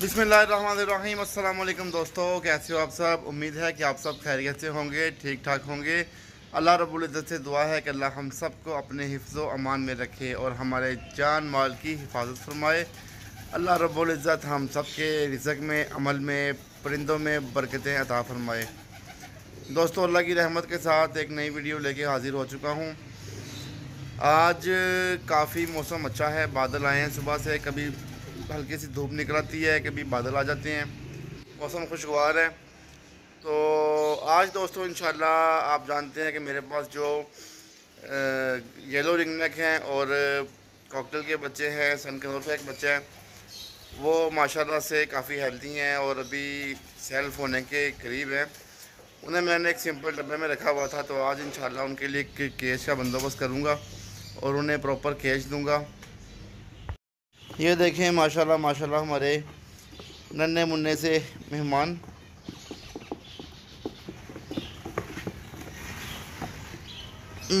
बिसमीम दोस्तों, कैसे हो आप सब? उम्मीद है कि आप सब खैरियत से होंगे ठीक ठाक होंगे। अल्लाह रबुल्ज़त से दुआ है कि अल्लाह हम सबको अपने हिफ्ज़ अमान में रखे और हमारे जान माल की हिफाजत फरमाए। अल्लाह रबुल्ज़त हम सब के रिजक में, अमल में, परिंदों में बरकतें अता फरमाए। दोस्तों, अल्लाह की रहमत के साथ एक नई वीडियो लेके हाज़िर हो चुका हूँ। आज काफ़ी मौसम अच्छा है, बादल आए हैं सुबह से, कभी हल्की सी धूप निकल आती है, कभी बादल आ जाते हैं। मौसम खुशगवार है। तो आज दोस्तों इन आप जानते हैं कि मेरे पास जो येलो रिंग नेक हैं और कॉकटेल के बच्चे हैं सन के एक बच्चे हैं, वो माशाल्लाह से काफ़ी हेल्दी हैं और अभी सेल्फ होने के करीब हैं। उन्हें मैंने एक सिंपल डब्बे में रखा हुआ था तो आज इंशाल्लाह उनके लिए केज का बंदोबस्त करूँगा और उन्हें प्रॉपर केज दूँगा। ये देखें, माशाल्लाह माशाल्लाह हमारे नन्हे मुन्ने से मेहमान।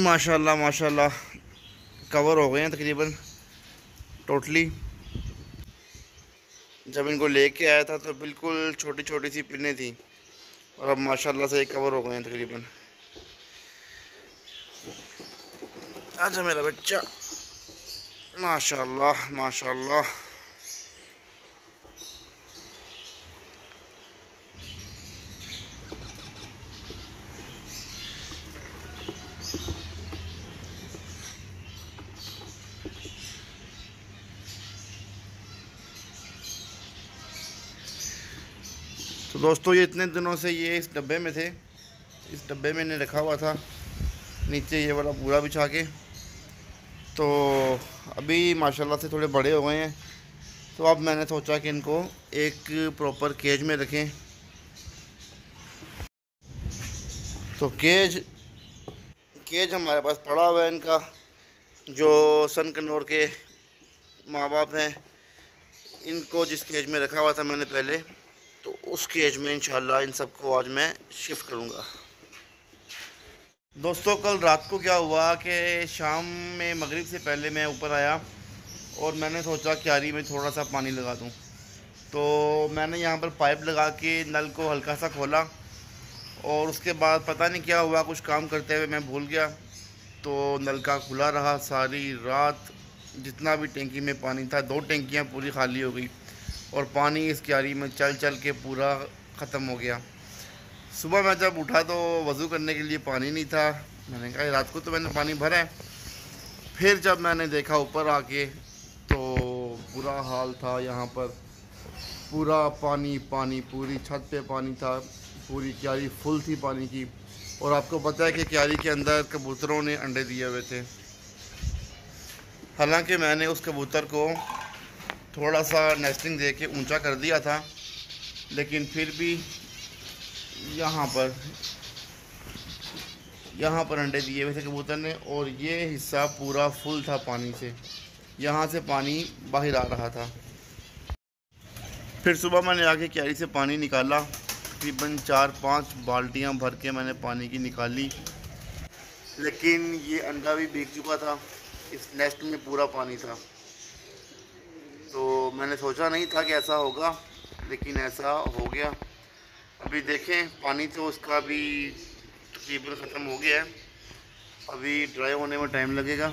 माशाल्लाह माशाल्लाह, कवर हो गए हैं तकरीबन, टोटली। जब इनको लेके आया था तो बिल्कुल छोटी छोटी सी पिने थी, और अब माशाल्लाह से कवर हो गए हैं तकरीबन। अच्छा मेरा बच्चा माशाल्लाह माशाल्लाह तो दोस्तों, ये इतने दिनों से ये इस डब्बे में थे। इस डब्बे में इन्हें रखा हुआ था। नीचे ये वाला पूरा बिछा के। तो अभी माशाल्लाह से थोड़े बड़े हो गए हैं। तो अब मैंने सोचा कि इनको एक प्रॉपर केज में रखें। तो केज केज हमारे पास पड़ा हुआ है इनका, जो सन कन्नौर के माँ बाप हैं। इनको जिस केज में रखा हुआ था मैंने पहले तो उस केज में इंशाल्लाह इन सबको आज मैं शिफ्ट करूँगा। दोस्तों, कल रात को क्या हुआ कि शाम में, मगरिब से पहले मैं ऊपर आया और मैंने सोचा क्यारी में थोड़ा सा पानी लगा दूँ। तो मैंने यहाँ पर पाइप लगा के नल को हल्का सा खोला और उसके बाद पता नहीं क्या हुआ, कुछ काम करते हुए मैं भूल गया। तो नल का खुला रहा सारी रात। जितना भी टेंकी में पानी था, दो टेंकियाँ पूरी खाली हो गई और पानी इस क्यारी में चल चल के पूरा ख़त्म हो गया। सुबह मैं जब उठा तो वज़ू करने के लिए पानी नहीं था। मैंने कहा रात को तो मैंने पानी भरा है। फिर जब मैंने देखा ऊपर आके तो बुरा हाल था यहाँ पर। पूरा पानी पानी, पूरी छत पे पानी था। पूरी क्यारी फुल थी पानी की। और आपको पता है कि क्यारी के अंदर कबूतरों ने अंडे दिए हुए थे। हालाँकि मैंने उस कबूतर को थोड़ा सा नेस्टिंग दे के ऊँचा कर दिया था, लेकिन फिर भी यहाँ पर यहाँ पर अंडे दिए हुए थे कबूतर ने और ये हिस्सा पूरा फुल था पानी से। यहाँ से पानी बाहर आ रहा था। फिर सुबह मैंने आके क्यारी से पानी निकाला। तकरीबन चार पाँच बाल्टियाँ भर के मैंने पानी की निकाली। लेकिन ये अंडा भी बिक चुका था। इस नेस्ट में पूरा पानी था। तो मैंने सोचा नहीं था कि ऐसा होगा, लेकिन ऐसा हो गया। अभी देखें, पानी तो उसका भी तकरीबन ख़त्म हो गया है। अभी ड्राई होने में टाइम लगेगा।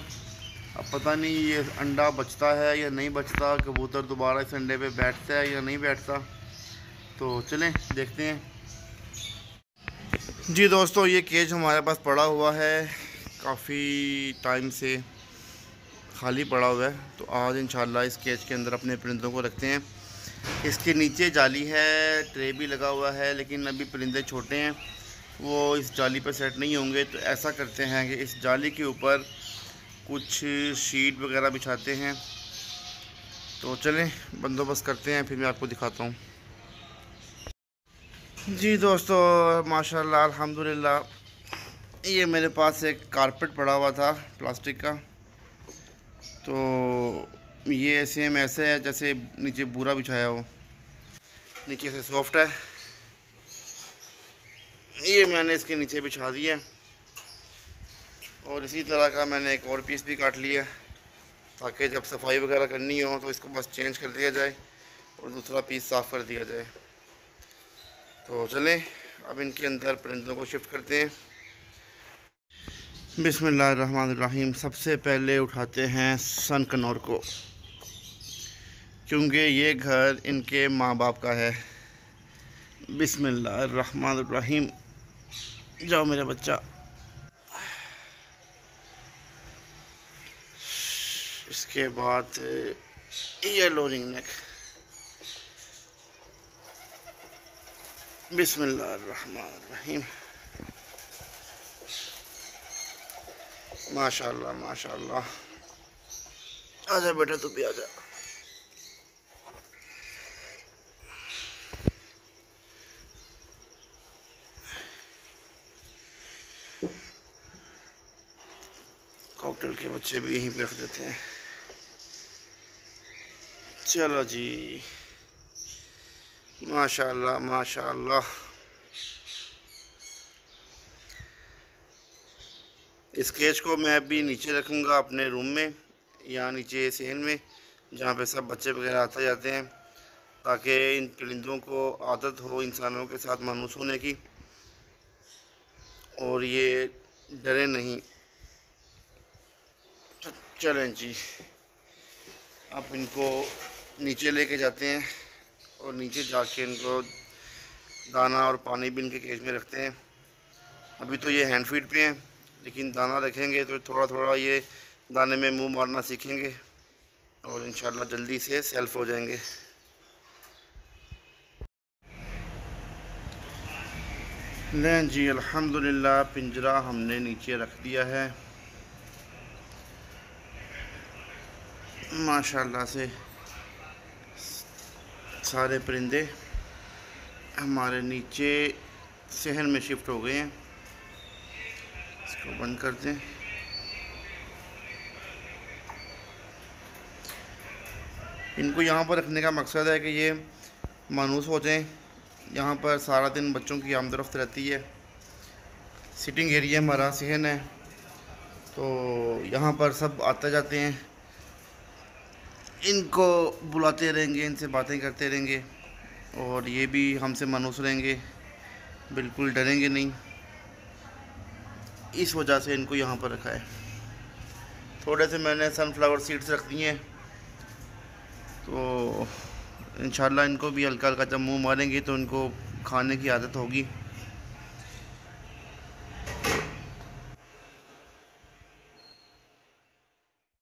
अब पता नहीं ये अंडा बचता है या नहीं बचता, कबूतर दोबारा इस अंडे पे बैठता है या नहीं बैठता। तो चलें, देखते हैं। जी दोस्तों, ये केज हमारे पास पड़ा हुआ है। काफ़ी टाइम से खाली पड़ा हुआ है। तो आज इंशाल्लाह इस केज के अंदर अपने परिंदों को रखते हैं। इसके नीचे जाली है, ट्रे भी लगा हुआ है, लेकिन अभी परिंदे छोटे हैं। वो इस जाली पर सेट नहीं होंगे तो ऐसा करते हैं कि इस जाली के ऊपर कुछ शीट वगैरह बिछाते हैं। तो चलें, बंदोबस्त करते हैं, फिर मैं आपको दिखाता हूँ। जी दोस्तों, माशाल्लाह, अल्हम्दुलिल्लाह। ये मेरे पास एक कारपेट पड़ा हुआ था, प्लास्टिक का। तो ये सेम ऐसे है जैसे नीचे बुरा बिछाया हो। नीचे से सॉफ्ट है। ये मैंने इसके नीचे बिछा दिया और इसी तरह का मैंने एक और पीस भी काट लिया ताकि जब सफ़ाई वगैरह करनी हो तो इसको बस चेंज कर दिया जाए और दूसरा पीस साफ़ कर दिया जाए। तो चलें, अब इनके अंदर परिंदों को शिफ्ट करते हैं। बिसमीम सबसे पहले उठाते हैं सन कनौर को। क्योंकि ये घर इनके माँ बाप का है। बिसमीम जाओ मेरा बच्चा। इसके बाद ये लोरिंग नेक। बिस्मिल्लाहिर्रहमानिर्रहीम। माशाल्लाह माशाल्लाह। आजा बेटा, तू भी आजा कॉकटेल के बच्चे भी यहीं पे रख देते हैं। चलो जी। माशाल्लाह माशाल्लाह। इस केज को मैं अभी नीचे रखूँगा अपने रूम में या नीचे सहन में, जहाँ पे सब बच्चे वगैरह आते जाते हैं, ताकि इन परिंदों को आदत हो इंसानों के साथ मानूस होने की। और ये डरे नहीं। चलें जी। आप इनको नीचे लेके जाते हैं और नीचे जाके इनको दाना और पानी भी इनके केज में रखते हैं। अभी तो ये हैंड फ़ीड पे हैं, लेकिन दाना रखेंगे तो थोड़ा थोड़ा ये दाने में मुँह मारना सीखेंगे और इन जल्दी से सेल्फ हो जाएँगे। लें जी, अल्हम्दुलिल्लाह, पिंजरा हमने नीचे रख दिया है। माशाल्लाह से सारे परिंदे हमारे नीचे सहन में शिफ्ट हो गए हैं। इसको बंद कर दें। इनको यहाँ पर रखने का मकसद है कि ये मानूस हो जाएँ। यहाँ पर सारा दिन बच्चों की आमदरफ्त रहती है। सिटिंग एरिया हमारा सहन है। तो यहाँ पर सब आते जाते हैं। इनको बुलाते रहेंगे, इनसे बातें करते रहेंगे और ये भी हमसे मानूस रहेंगे। बिल्कुल डरेंगे नहीं। इस वजह से इनको यहाँ पर रखा है। थोड़े से मैंने सनफ्लावर सीड्स रख दिए हैं। तो इन इनको भी हल्का हल्का जब मुँह मारेंगे तो इनको खाने की आदत होगी।